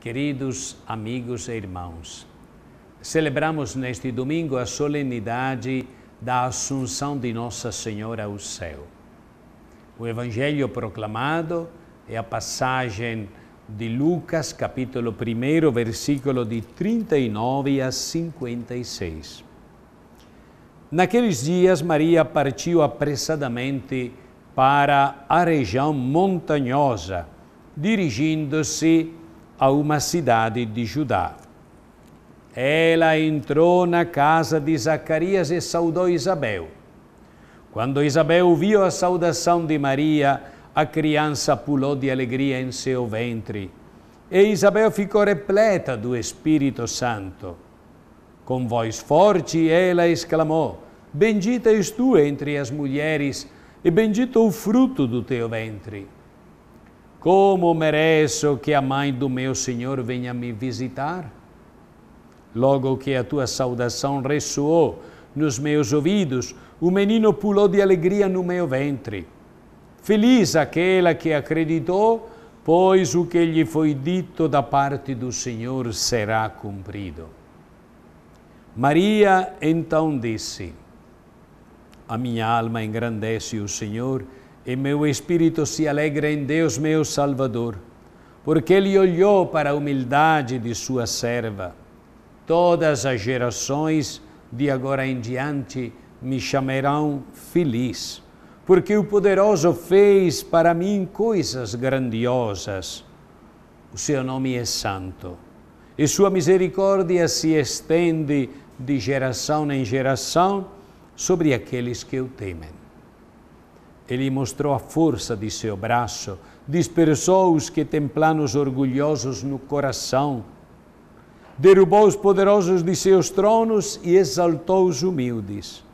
Queridos amigos e irmãos, celebramos neste domingo a solenidade da Assunção de Nossa Senhora ao céu. O Evangelho proclamado é a passagem de Lucas, capítulo 1, versículo de 39 a 56. Naqueles dias, Maria partiu apressadamente para a região montanhosa, dirigindo-se a uma cidade de Judá. Ela entrou na casa de Zacarias e saudou Isabel. Quando Isabel viu a saudação de Maria, a criança pulou de alegria em seu ventre. E Isabel ficou repleta do Espírito Santo. Com voz forte, ela exclamou: Bendita és tu entre as mulheres, e bendito o fruto do teu ventre. Como mereço que a mãe do meu Senhor venha me visitar? Logo que a tua saudação ressoou nos meus ouvidos, o menino pulou de alegria no meu ventre. Feliz aquela que acreditou, pois o que lhe foi dito da parte do Senhor será cumprido. Maria então disse: A minha alma engrandece o Senhor e meu espírito se alegra em Deus, meu Salvador, porque Ele olhou para a humildade de sua serva. Todas as gerações de agora em diante me chamarão feliz porque o poderoso fez para mim coisas grandiosas. O seu nome é santo, e sua misericórdia se estende de geração em geração sobre aqueles que o temem. Ele mostrou a força de seu braço, dispersou os que têm planos orgulhosos no coração, derrubou os poderosos de seus tronos e exaltou os humildes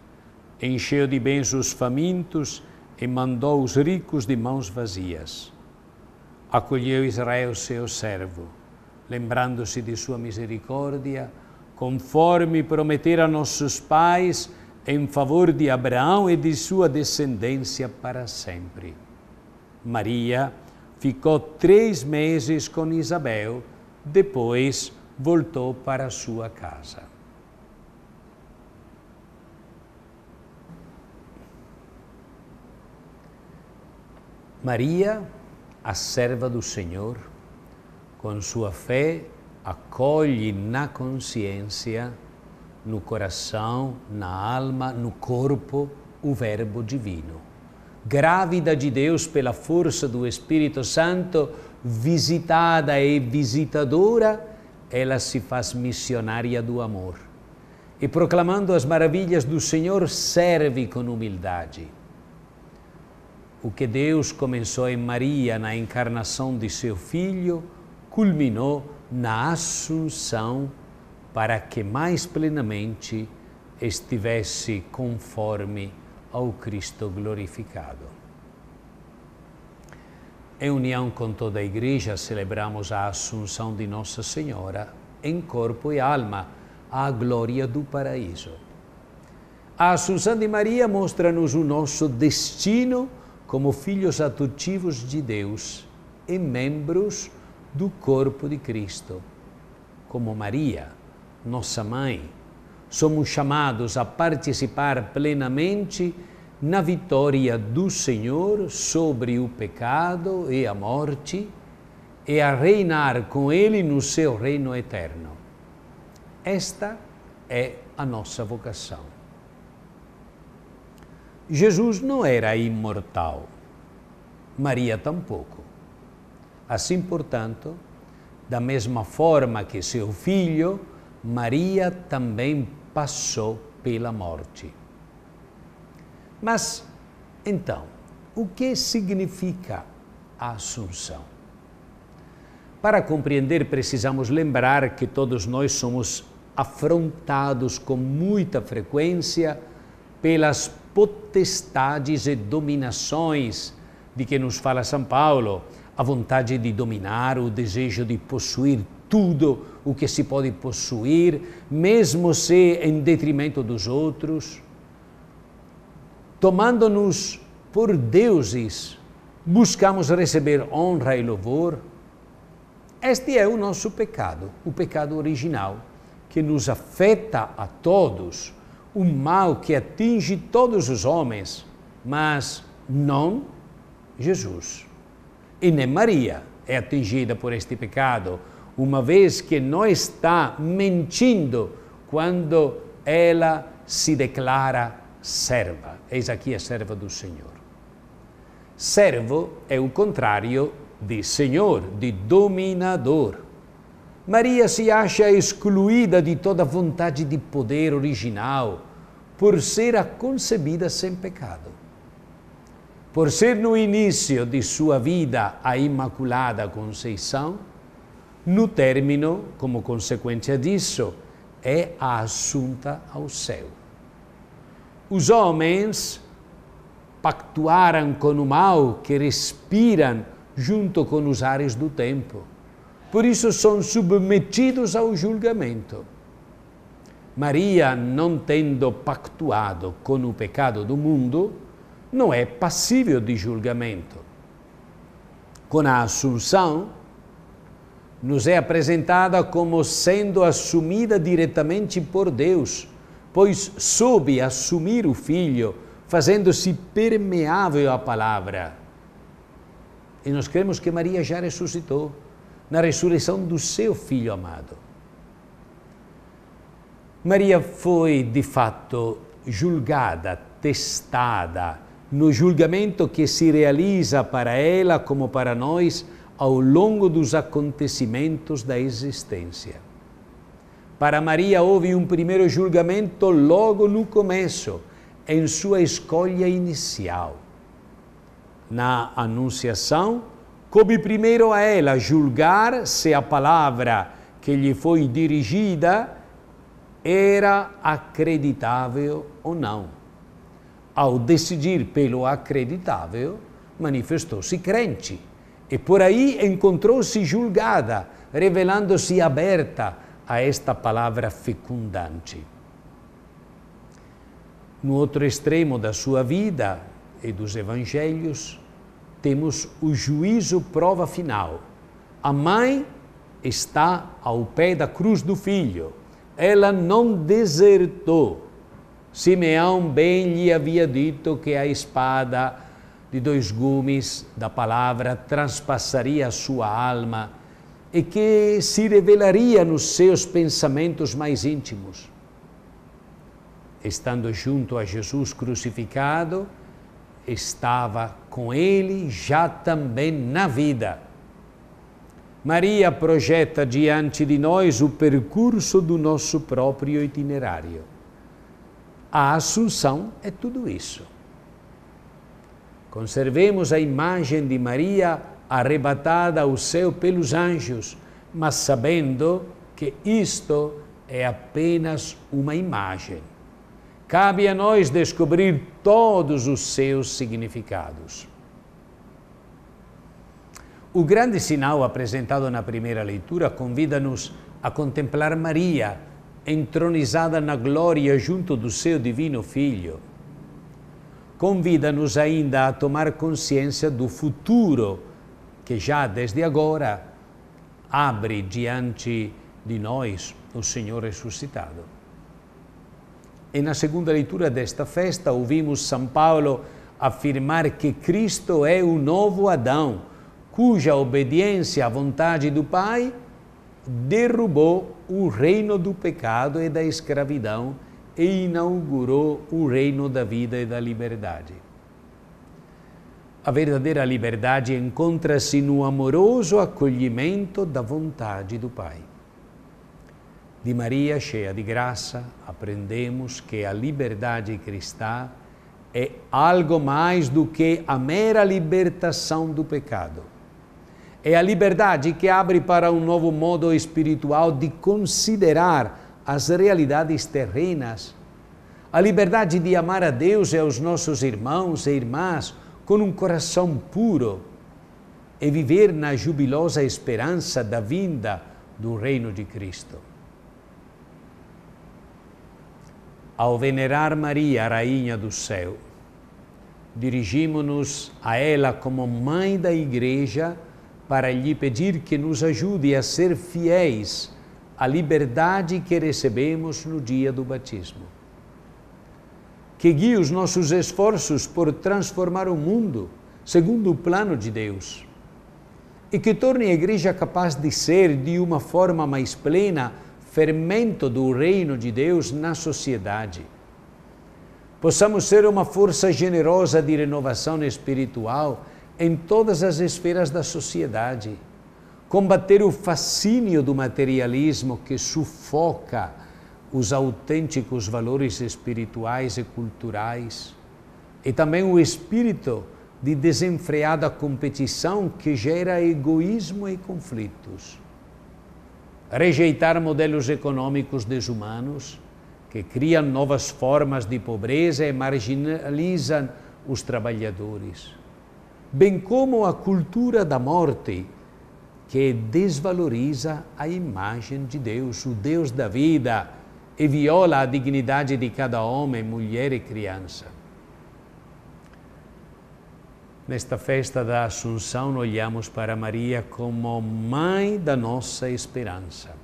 encheu de bens os famintos e mandou os ricos de mãos vazias. Acolheu Israel seu servo, lembrando-se de sua misericórdia, conforme prometera a nossos pais, em favor de Abraão e de sua descendência para sempre. Maria ficou três meses com Isabel, depois voltou para sua casa. Maria, a serva do Senhor, com sua fé, acolhe na consciência, no coração, na alma, no corpo, o Verbo divino. Grávida de Deus pela força do Espírito Santo, visitada e visitadora, ela se faz missionária do amor. E proclamando as maravilhas do Senhor, serve com humildade o que Deus começou em Maria na encarnação de seu Filho, culminou na Assunção para que mais plenamente estivesse conforme ao Cristo glorificado. Em união com toda a Igreja, celebramos a Assunção de Nossa Senhora em corpo e alma, à glória do paraíso. A Assunção de Maria mostra-nos o nosso destino como filhos adotivos de Deus e membros do corpo de Cristo. Como Maria, nossa mãe, somos chamados a participar plenamente na vitória do Senhor sobre o pecado e a morte e a reinar com Ele no seu reino eterno. Esta é a nossa vocação. Jesus não era imortal, Maria tampouco. Assim, portanto, da mesma forma que seu filho, Maria também passou pela morte. Mas, então, o que significa a Assunção? Para compreender, precisamos lembrar que todos nós somos afrontados com muita frequência pelas potestades e dominações de que nos fala São Paulo, a vontade de dominar, o desejo de possuir tudo o que se pode possuir, mesmo se em detrimento dos outros, tomando-nos por deuses, buscamos receber honra e louvor, Este é o nosso pecado, o pecado original, que nos afeta a todos, o mal que atinge todos os homens, mas não Jesus. E nem Maria é atingida por este pecado, uma vez que não está mentindo quando ela se declara serva. Eis aqui a serva do Senhor. Servo é o contrário de senhor, de dominador. Maria se acha excluída de toda vontade de poder original por ser a concebida sem pecado. Por ser no início de sua vida a Imaculada Conceição, no término, como consequência disso, é a assunta ao céu. Os homens pactuaram com o mal que respiram junto com os ares do tempo. Por isso são submetidos ao julgamento. Maria, não tendo pactuado com o pecado do mundo, não é passível de julgamento. Com a Assunção, nos é apresentada como sendo assumida diretamente por Deus, pois soube assumir o Filho, fazendo-se permeável à palavra. E nós cremos que Maria já ressuscitou na ressurreição do seu Filho amado. Maria foi, de fato, julgada, testada, no julgamento que se realiza para ela como para nós ao longo dos acontecimentos da existência. Para Maria houve um primeiro julgamento logo no começo, em sua escolha inicial. Na Anunciação, coube primeiro a ela julgar se a palavra que lhe foi dirigida era acreditável ou não. Ao decidir pelo acreditável, manifestou-se crente e por aí encontrou-se julgada, revelando-se aberta a esta palavra fecundante. No outro extremo da sua vida e dos evangelhos, temos o juízo prova final. A mãe está ao pé da cruz do filho. Ela não desertou. Simeão bem lhe havia dito que a espada de dois gumes da palavra transpassaria a sua alma e que se revelaria nos seus pensamentos mais íntimos. Estando junto a Jesus crucificado, estava com ele já também na vida. Maria projeta diante de nós o percurso do nosso próprio itinerário. A Assunção é tudo isso. Conservemos a imagem de Maria arrebatada ao céu pelos anjos, mas sabendo que isto é apenas uma imagem. Cabe a nós descobrir todos os seus significados. O grande sinal apresentado na primeira leitura convida-nos a contemplar Maria entronizada na glória junto do seu divino Filho convida-nos ainda a tomar consciência do futuro que já desde agora abre diante de nós o Senhor ressuscitado. E na segunda leitura desta festa ouvimos São Paulo afirmar que Cristo é o novo Adão, cuja obediência à vontade do Pai derrubou o reino do pecado e da escravidão e inaugurou o reino da vida e da liberdade. A verdadeira liberdade encontra-se no amoroso acolhimento da vontade do Pai. De Maria, cheia de graça, aprendemos que a liberdade cristã é algo mais do que a mera libertação do pecado. É a liberdade que abre para um novo modo espiritual de considerar as realidades terrenas, a liberdade de amar a Deus e aos nossos irmãos e irmãs com um coração puro e viver na jubilosa esperança da vinda do reino de Cristo. Ao venerar Maria, Rainha do Céu, dirigimos-nos a ela como Mãe da Igreja, para lhe pedir que nos ajude a ser fiéis à liberdade que recebemos no dia do batismo. Que guie os nossos esforços por transformar o mundo segundo o plano de Deus e que torne a Igreja capaz de ser, de uma forma mais plena, fermento do reino de Deus na sociedade. Possamos ser uma força generosa de renovação espiritual em todas as esferas da sociedade. Combater o fascínio do materialismo que sufoca os autênticos valores espirituais e culturais. E também o espírito de desenfreada competição que gera egoísmo e conflitos. Rejeitar modelos econômicos desumanos que criam novas formas de pobreza e marginalizam os trabalhadores, bem como a cultura da morte que desvaloriza a imagem de Deus, o Deus da vida, e viola a dignidade de cada homem, mulher e criança. Nesta festa da Assunção, olhamos para Maria como mãe da nossa esperança.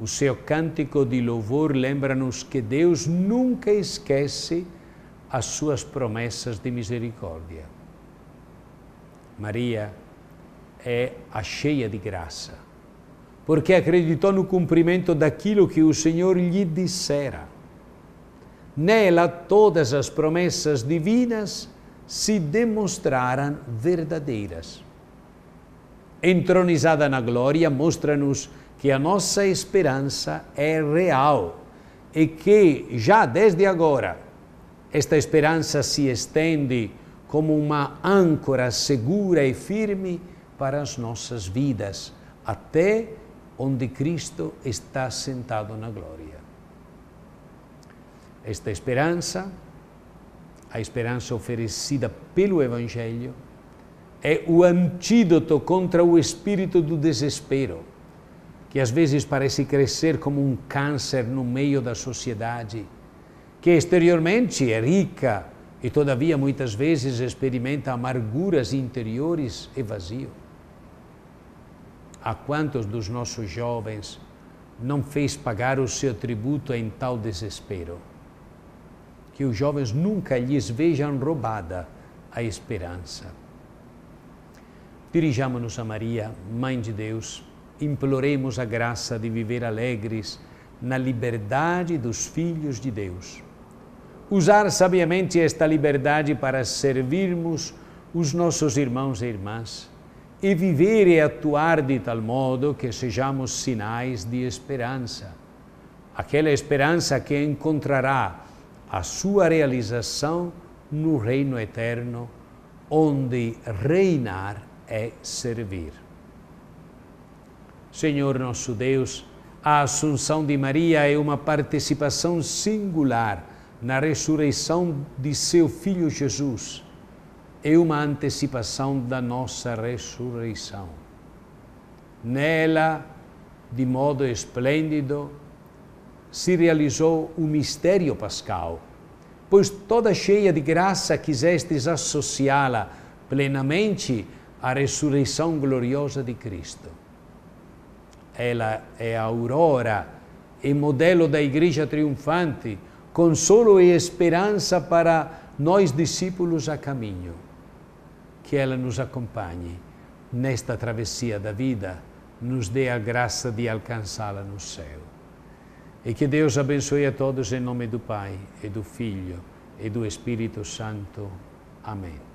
O seu cântico de louvor lembra-nos que Deus nunca esquece as suas promessas de misericórdia. Maria é a cheia de graça, porque acreditou no cumprimento daquilo que o Senhor lhe dissera. Nela, todas as promessas divinas se demonstraram verdadeiras. Entronizada na glória, mostra-nos que a nossa esperança é real e que já desde agora esta esperança se estende como uma âncora segura e firme para as nossas vidas, até onde Cristo está sentado na glória. Esta esperança a esperança oferecida pelo Evangelho, é o antídoto contra o espírito do desespero, que às vezes parece crescer como um câncer no meio da sociedade, que exteriormente é rica e, todavia, muitas vezes experimenta amarguras interiores e vazio. A quantos dos nossos jovens não fez pagar o seu tributo em tal desespero? que os jovens nunca lhes vejam roubada a esperança. Dirijamos-nos a Maria, Mãe de Deus, imploremos a graça de viver alegres na liberdade dos filhos de Deus. Usar sabiamente esta liberdade para servirmos os nossos irmãos e irmãs e viver e atuar de tal modo que sejamos sinais de esperança. Aquela esperança que encontrará a sua realização no reino eterno, onde reinar é servir. Senhor nosso Deus, a Assunção de Maria é uma participação singular na ressurreição de seu Filho Jesus. É uma antecipação da nossa ressurreição. Nela, de modo esplêndido, se realizou o mistério pascal, pois toda cheia de graça quisestes associá-la plenamente à ressurreição gloriosa de Cristo. Ela é a aurora e modelo da Igreja triunfante, consolo e esperança para nós discípulos a caminho. Que ela nos acompanhe nesta travessia da vida, nos dê a graça de alcançá-la no céu. E que Deus abençoe a todos em nome do Pai, e do Filho, e do Espírito Santo. Amém.